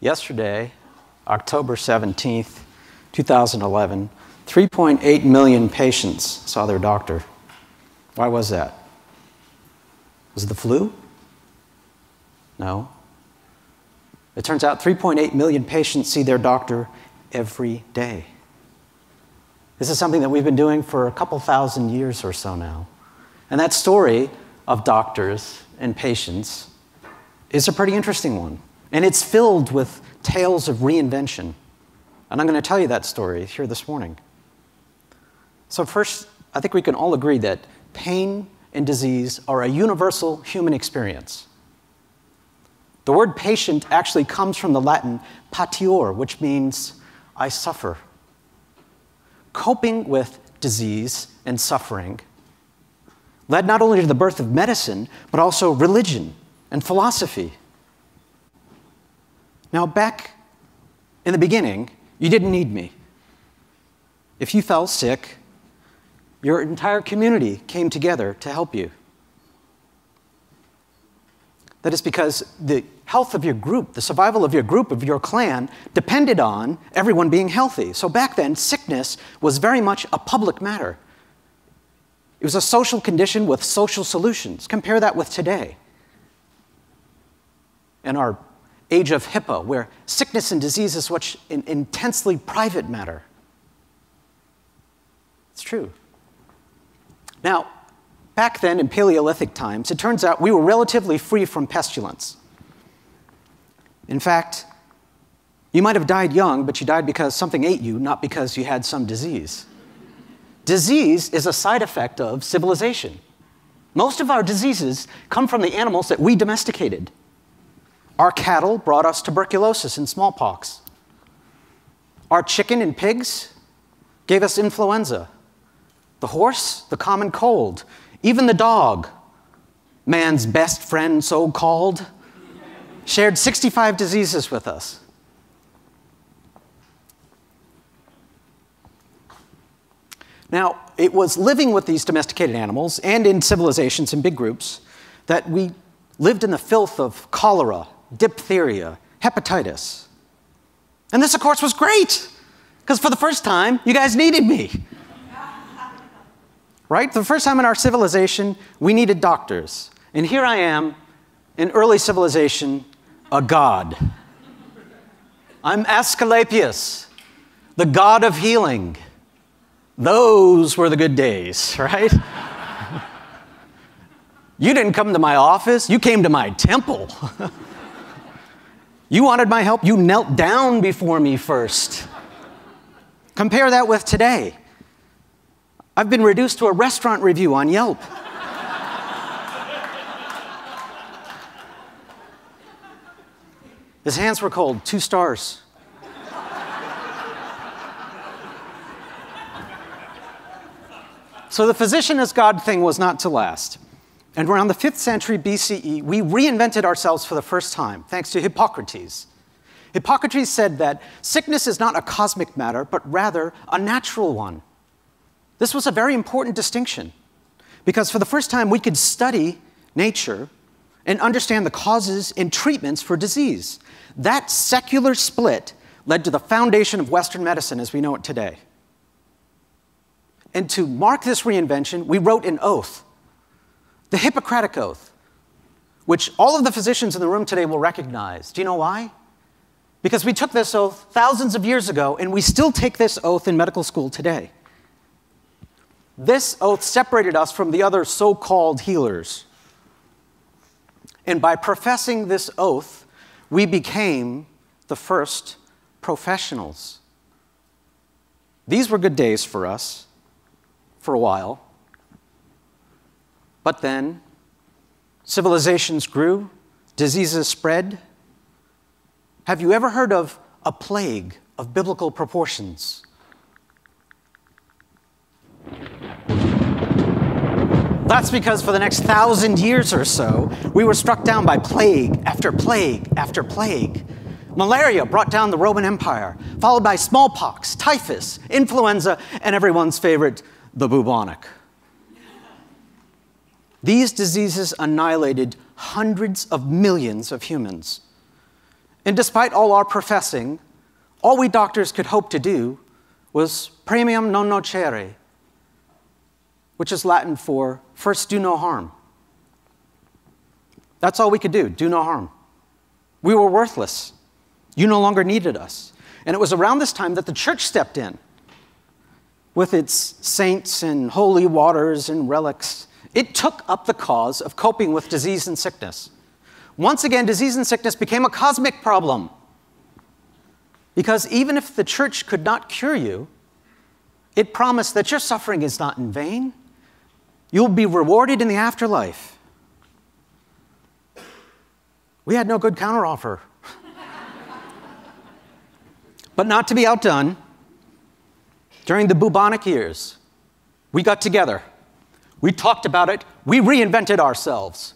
Yesterday, October 17th, 2011, 3.8 million patients saw their doctor. Why was that? Was it the flu? No. It turns out 3.8 million patients see their doctor every day. This is something that we've been doing for a couple thousand years or so now. And that story of doctors and patients is a pretty interesting one. And it's filled with tales of reinvention. And I'm going to tell you that story here this morning. So, first, I think we can all agree that pain and disease are a universal human experience. The word patient actually comes from the Latin patior, which means I suffer. Coping with disease and suffering led not only to the birth of medicine, but also religion and philosophy. Now, back in the beginning, you didn't need me. If you fell sick, your entire community came together to help you. That is because the health of your group, the survival of your group, of your clan, depended on everyone being healthy. So back then, sickness was very much a public matter. It was a social condition with social solutions. Compare that with today. In our age of HIPAA, where sickness and disease is such an intensely private matter. It's true. Now, back then in Paleolithic times, it turns out we were relatively free from pestilence. In fact, you might have died young, but you died because something ate you, not because you had some disease. Disease is a side effect of civilization. Most of our diseases come from the animals that we domesticated. Our cattle brought us tuberculosis and smallpox. Our chicken and pigs gave us influenza. The horse, the common cold. Even the dog, man's best friend, so called, shared 65 diseases with us. Now, it was living with these domesticated animals and in civilizations in big groups that we lived in the filth of cholera diphtheria, hepatitis. And this, of course, was great, because for the first time, you guys needed me. right? For the first time in our civilization, we needed doctors. And here I am, in early civilization, a god. I'm Asclepius, the god of healing. Those were the good days, right? you didn't come to my office, you came to my temple. You wanted my help, you knelt down before me first. Compare that with today. I've been reduced to a restaurant review on Yelp. His hands were cold, two stars. so the physician as God thing was not to last. And around the 5th century BCE, we reinvented ourselves for the first time, thanks to Hippocrates. Hippocrates said that sickness is not a cosmic matter, but rather a natural one. This was a very important distinction because for the first time we could study nature and understand the causes and treatments for disease. That secular split led to the foundation of Western medicine as we know it today. And to mark this reinvention, we wrote an oath the Hippocratic Oath, which all of the physicians in the room today will recognize. Do you know why? Because we took this oath thousands of years ago, and we still take this oath in medical school today. This oath separated us from the other so called healers. And by professing this oath, we became the first professionals. These were good days for us for a while. But then, civilizations grew, diseases spread. Have you ever heard of a plague of biblical proportions? That's because for the next thousand years or so, we were struck down by plague after plague after plague. Malaria brought down the Roman Empire, followed by smallpox, typhus, influenza, and everyone's favorite, the bubonic. These diseases annihilated hundreds of millions of humans. And despite all our professing, all we doctors could hope to do was primum non nocere, which is Latin for first do no harm. That's all we could do do no harm. We were worthless. You no longer needed us. And it was around this time that the church stepped in with its saints and holy waters and relics. It took up the cause of coping with disease and sickness. Once again, disease and sickness became a cosmic problem. Because even if the church could not cure you, it promised that your suffering is not in vain. You'll be rewarded in the afterlife. We had no good counteroffer. but not to be outdone, during the bubonic years, we got together. We talked about it. We reinvented ourselves.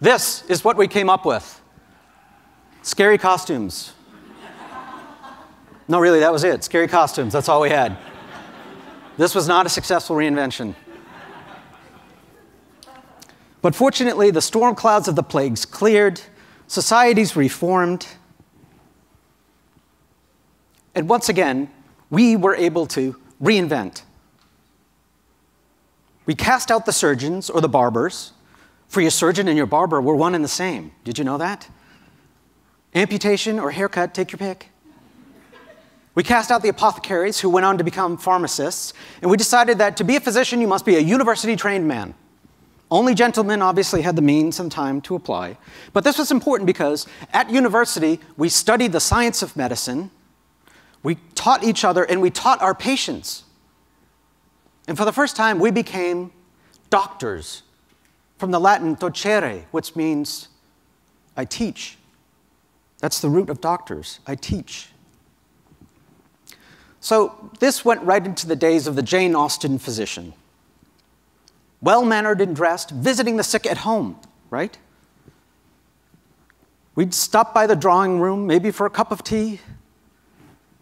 This is what we came up with scary costumes. No, really, that was it. Scary costumes. That's all we had. This was not a successful reinvention. But fortunately, the storm clouds of the plagues cleared, societies reformed, and once again, we were able to reinvent. We cast out the surgeons or the barbers, for your surgeon and your barber were one and the same. Did you know that? Amputation or haircut, take your pick. We cast out the apothecaries who went on to become pharmacists, and we decided that to be a physician, you must be a university trained man. Only gentlemen obviously had the means and time to apply. But this was important because at university, we studied the science of medicine, we taught each other, and we taught our patients. And for the first time, we became doctors from the Latin docere, which means I teach. That's the root of doctors. I teach. So this went right into the days of the Jane Austen physician. Well mannered and dressed, visiting the sick at home, right? We'd stop by the drawing room, maybe for a cup of tea,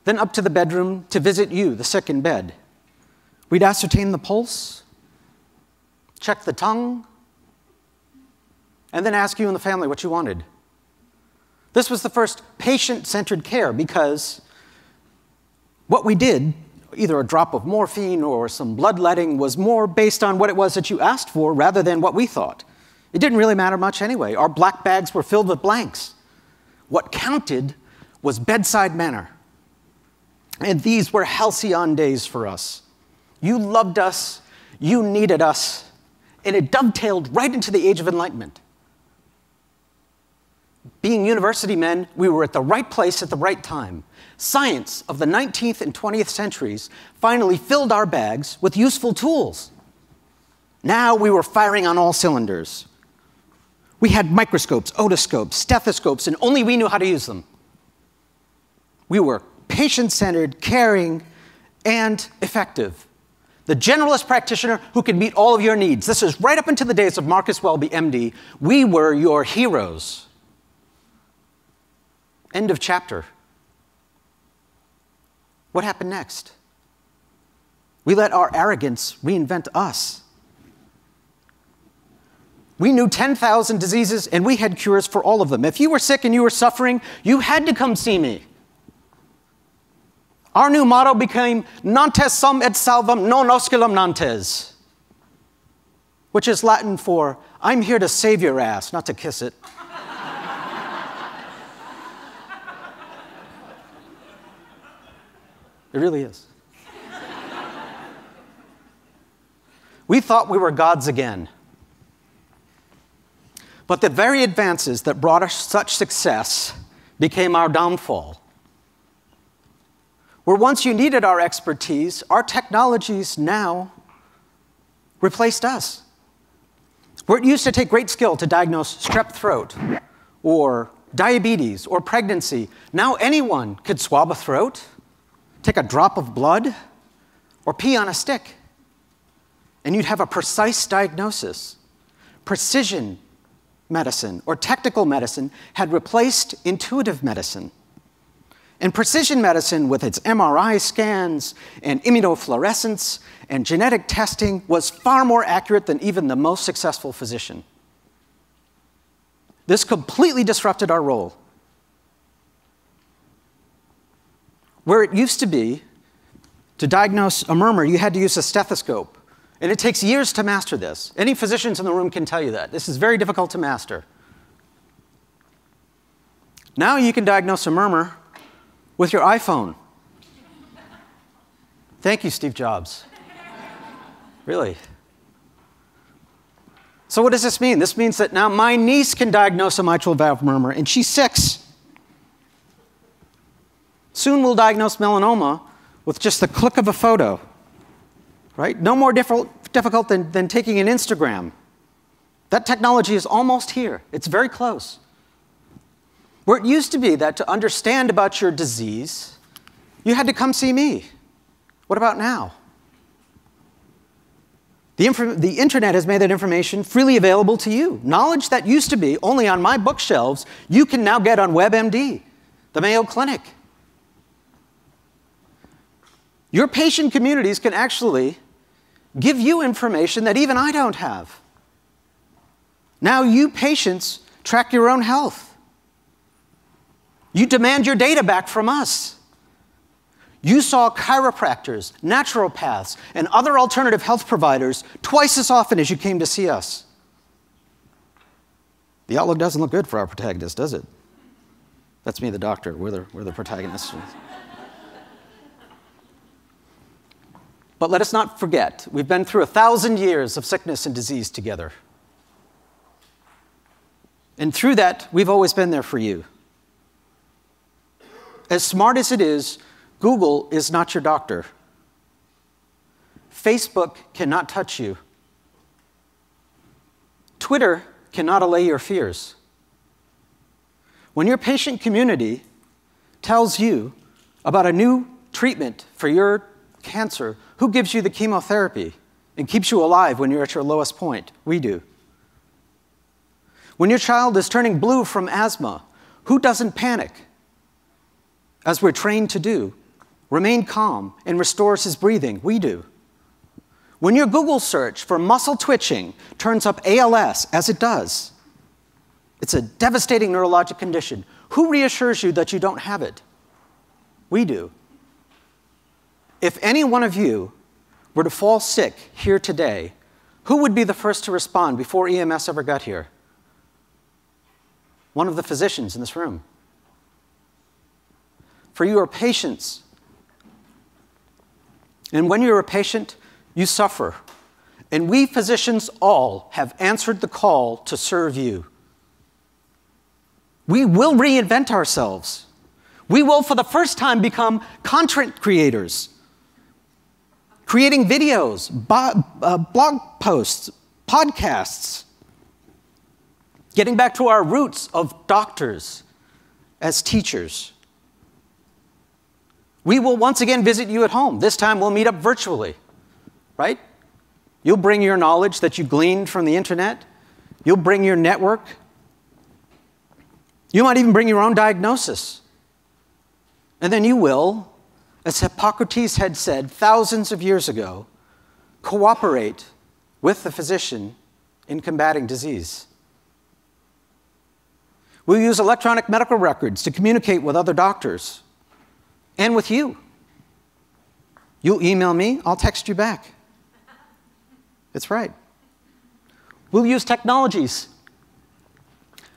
then up to the bedroom to visit you, the sick in bed. We'd ascertain the pulse, check the tongue, and then ask you and the family what you wanted. This was the first patient centered care because what we did, either a drop of morphine or some bloodletting, was more based on what it was that you asked for rather than what we thought. It didn't really matter much anyway. Our black bags were filled with blanks. What counted was bedside manner. And these were halcyon days for us. You loved us, you needed us, and it dovetailed right into the age of enlightenment. Being university men, we were at the right place at the right time. Science of the 19th and 20th centuries finally filled our bags with useful tools. Now we were firing on all cylinders. We had microscopes, otoscopes, stethoscopes, and only we knew how to use them. We were patient centered, caring, and effective. The generalist practitioner who could meet all of your needs. This is right up into the days of Marcus Welby, MD. We were your heroes. End of chapter. What happened next? We let our arrogance reinvent us. We knew 10,000 diseases and we had cures for all of them. If you were sick and you were suffering, you had to come see me. Our new motto became Nantes sum et salvum non osculum nantes, which is Latin for I'm here to save your ass, not to kiss it. It really is. we thought we were gods again. But the very advances that brought us such success became our downfall. Where once you needed our expertise, our technologies now replaced us. Where it used to take great skill to diagnose strep throat or diabetes or pregnancy, now anyone could swab a throat take a drop of blood or pee on a stick, and you'd have a precise diagnosis. Precision medicine or technical medicine had replaced intuitive medicine. And precision medicine, with its MRI scans and immunofluorescence and genetic testing, was far more accurate than even the most successful physician. This completely disrupted our role. Where it used to be, to diagnose a murmur, you had to use a stethoscope. And it takes years to master this. Any physicians in the room can tell you that. This is very difficult to master. Now you can diagnose a murmur with your iPhone. Thank you, Steve Jobs. really. So, what does this mean? This means that now my niece can diagnose a mitral valve murmur, and she's six. Soon we'll diagnose melanoma with just the click of a photo, right? No more difficult than, than taking an Instagram. That technology is almost here, it's very close. Where it used to be that to understand about your disease, you had to come see me. What about now? The, the, internet has made that information freely available to you. Knowledge that used to be only on my bookshelves, you can now get on WebMD, the Mayo Clinic. Your patient communities can actually give you information that even I don't have. Now, you patients track your own health. You demand your data back from us. You saw chiropractors, naturopaths, and other alternative health providers twice as often as you came to see us. The outlook doesn't look good for our protagonist, does it? That's me, the doctor. We're the, we're the protagonists. But let us not forget, we've been through a thousand years of sickness and disease together. And through that, we've always been there for you. As smart as it is, Google is not your doctor. Facebook cannot touch you. Twitter cannot allay your fears. When your patient community tells you about a new treatment for your cancer, who gives you the chemotherapy and keeps you alive when you're at your lowest point? We do. When your child is turning blue from asthma, who doesn't panic? As we're trained to do, remain calm and restores his breathing. We do. When your Google search for muscle twitching turns up ALS, as it does, it's a devastating neurologic condition. Who reassures you that you don't have it? We do. If any one of you were to fall sick here today, who would be the first to respond before EMS ever got here? One of the physicians in this room. For you are patients. And when you're a patient, you suffer. And we physicians all have answered the call to serve you. We will reinvent ourselves. We will, for the first time, become content creators creating videos, uh, blog posts, podcasts, getting back to our roots of doctors as teachers. We will once again visit you at home. This time we'll meet up virtually, right? You'll bring your knowledge that you gleaned from the internet, you'll bring your network, you might even bring your own diagnosis. And then you will as Hippocrates had said thousands of years ago, cooperate with the physician in combating disease. We'll use electronic medical records to communicate with other doctors and with you. You'll email me, I'll text you back. It's right. We'll use technologies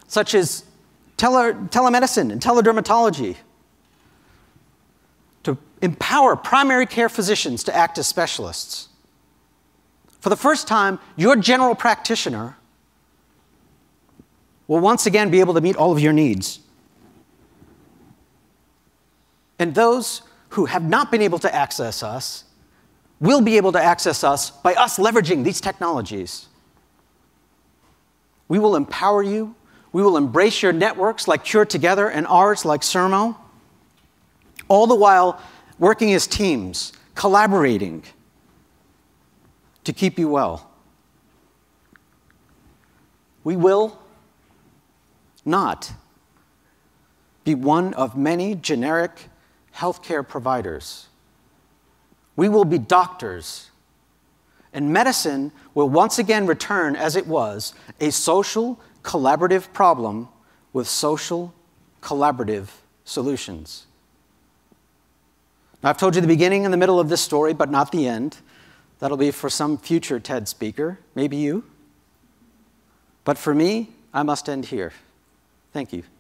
such as tele- telemedicine and teledermatology to empower primary care physicians to act as specialists. For the first time, your general practitioner will once again be able to meet all of your needs. And those who have not been able to access us will be able to access us by us leveraging these technologies. We will empower you. We will embrace your networks like Cure Together and ours like Sermo, all the while working as teams, collaborating to keep you well. We will not be one of many generic healthcare providers. We will be doctors. And medicine will once again return as it was a social, collaborative problem with social, collaborative solutions. Now, I've told you the beginning and the middle of this story, but not the end. That'll be for some future TED speaker, maybe you. But for me, I must end here. Thank you. Thank you.